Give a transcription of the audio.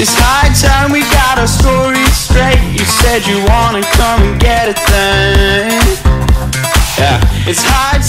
It's high time we got our story straight. You said you wanna come and get it then. Yeah, it's high time.